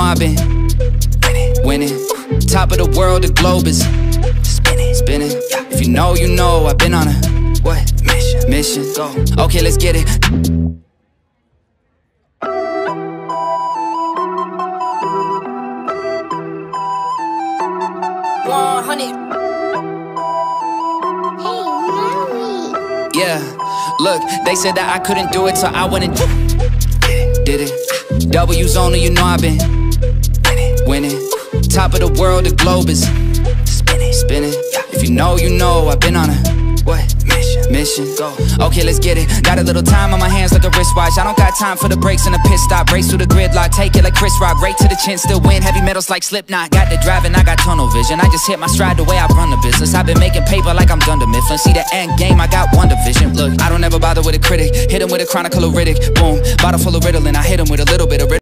know I've been winning. Top of the world, the globe is spinning, spinning. If you know, you know, I've been on a what mission? Mission. Go. Okay, let's get it. One hundred. Hey, mommy. Yeah, look, they said that I couldn't do it, so I went and did it. W's only, you know I've been winning. Top of the world, the globe is spinning, spinning. If you know, you know, I've been on a what mission? Mission. Go. Okay, let's get it. Got a little time on my hands like a wristwatch. I don't got time for the breaks and the pit stop. Race through the gridlock, take it like Chris Rock, right to the chin, still win. Heavy metals like Slipknot. Got the driving, I got tunnel vision. I just hit my stride the way I run the business. I've been making paper like I'm Dunder Mifflin. See the end game, I got one division. Look, I don't ever bother with a critic. Hit him with a chronicle of Riddick. Boom, bottle full of Ritalin. I hit him with a little bit of Ritalin.